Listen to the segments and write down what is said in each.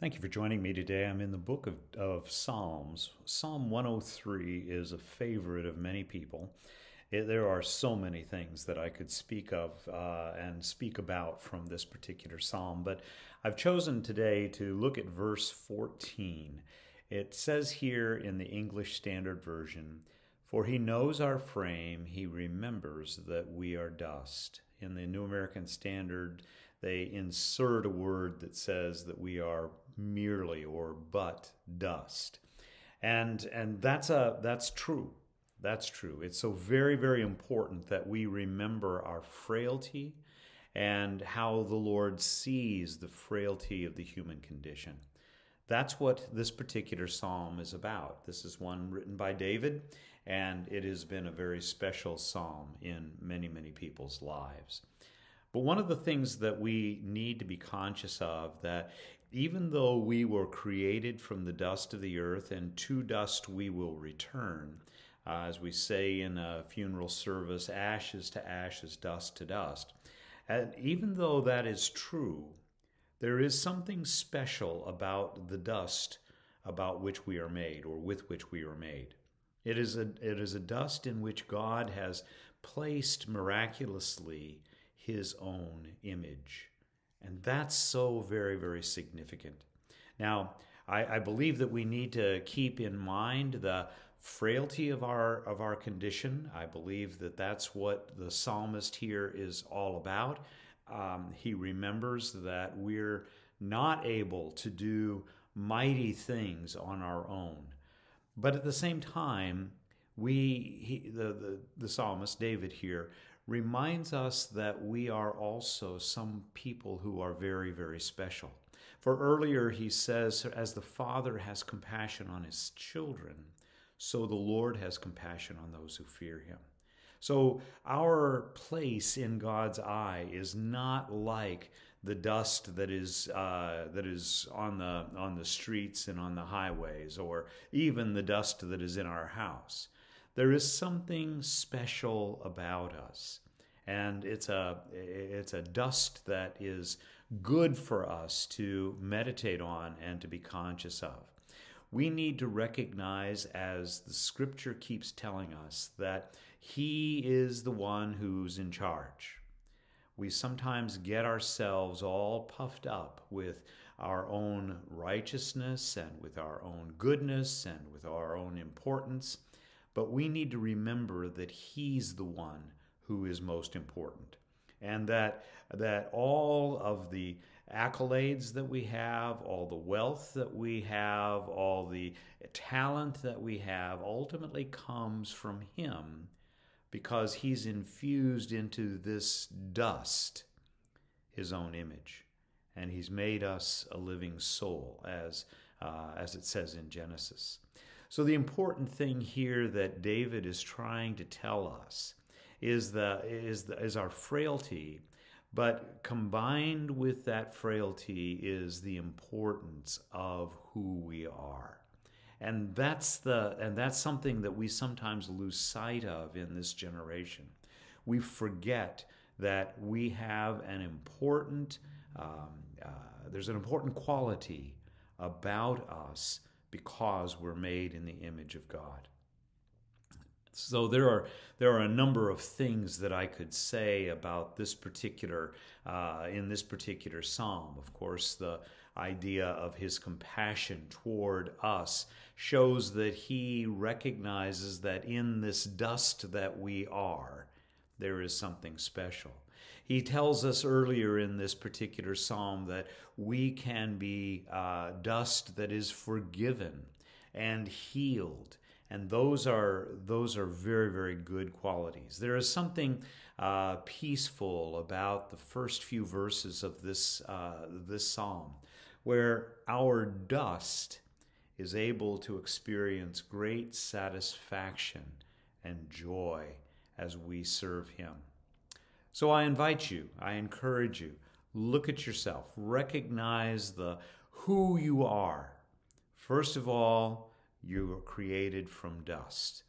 Thank you for joining me today. I'm in the book of, of Psalms. Psalm 103 is a favorite of many people. It, there are so many things that I could speak of uh, and speak about from this particular psalm, but I've chosen today to look at verse 14. It says here in the English Standard Version, For he knows our frame, he remembers that we are dust. In the New American Standard, they insert a word that says that we are merely or but dust. And and that's a that's true. That's true. It's so very very important that we remember our frailty and how the Lord sees the frailty of the human condition. That's what this particular psalm is about. This is one written by David, and it has been a very special psalm in many, many people's lives. But one of the things that we need to be conscious of that even though we were created from the dust of the earth and to dust we will return, uh, as we say in a funeral service, ashes to ashes, dust to dust. And even though that is true, there is something special about the dust about which we are made or with which we are made. It is a, it is a dust in which God has placed miraculously his own image. And that's so very, very significant. Now, I, I, believe that we need to keep in mind the frailty of our of our condition. I believe that that's what the psalmist here is all about. Um, he remembers that we're not able to do mighty things on our own, but at the same time, we he, the, the the psalmist David here reminds us that we are also some people who are very, very special. For earlier he says, as the Father has compassion on his children, so the Lord has compassion on those who fear him. So our place in God's eye is not like the dust that is uh, that is on the on the streets and on the highways, or even the dust that is in our house. There is something special about us. And it's a, it's a dust that is good for us to meditate on and to be conscious of. We need to recognize, as the scripture keeps telling us, that He is the one who's in charge. We sometimes get ourselves all puffed up with our own righteousness and with our own goodness and with our own importance. But we need to remember that He's the one who is most important. And that, that all of the accolades that we have, all the wealth that we have, all the talent that we have ultimately comes from Him because He's infused into this dust His own image. And He's made us a living soul, as, uh, as it says in Genesis. So, the important thing here that David is trying to tell us is the is the, is our frailty but combined with that frailty is the importance of who we are. And that's the and that's something that we sometimes lose sight of in this generation. We forget that we have an important um, uh, there's an important quality about us because we're made in the image of god so there are there are a number of things that I could say about this particular uh, in this particular psalm. Of course, the idea of his compassion toward us shows that he recognizes that in this dust that we are, there is something special. He tells us earlier in this particular psalm that we can be uh, dust that is forgiven and healed and those are those are very very good qualities. There is something uh, peaceful about the first few verses of this uh, this psalm, where our dust is able to experience great satisfaction and joy as we serve Him. So I invite you, I encourage you, look at yourself, recognize the who you are. First of all, you were created from dust.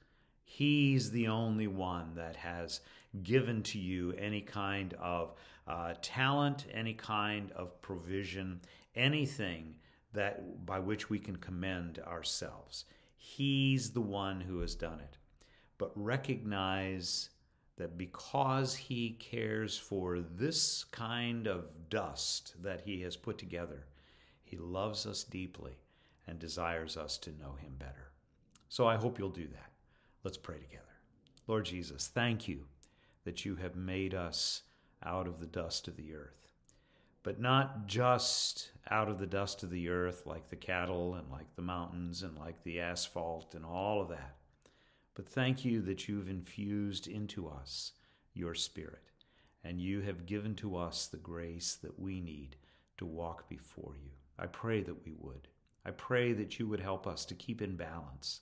He's the only one that has given to you any kind of uh, talent, any kind of provision, anything that by which we can commend ourselves. He's the one who has done it. But recognize that because he cares for this kind of dust that he has put together, he loves us deeply and desires us to know him better. So I hope you'll do that. Let's pray together. Lord Jesus, thank you that you have made us out of the dust of the earth but not just out of the dust of the earth like the cattle and like the mountains and like the asphalt and all of that. But thank you that you've infused into us your spirit and you have given to us the grace that we need to walk before you. I pray that we would. I pray that you would help us to keep in balance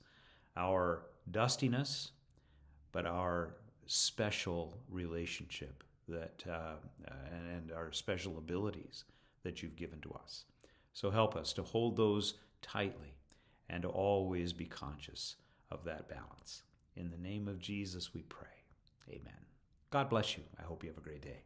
our dustiness, but our special relationship that uh, and our special abilities that you've given to us. So help us to hold those tightly and to always be conscious of that balance. In the name of Jesus, we pray. Amen. God bless you. I hope you have a great day.